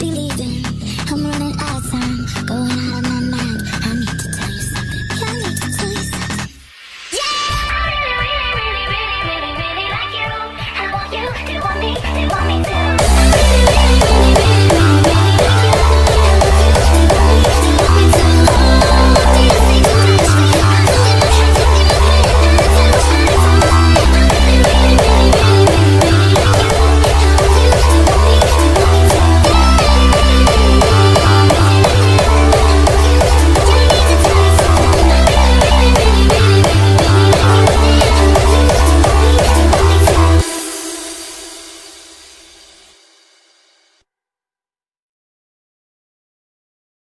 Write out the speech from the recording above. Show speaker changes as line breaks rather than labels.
believe.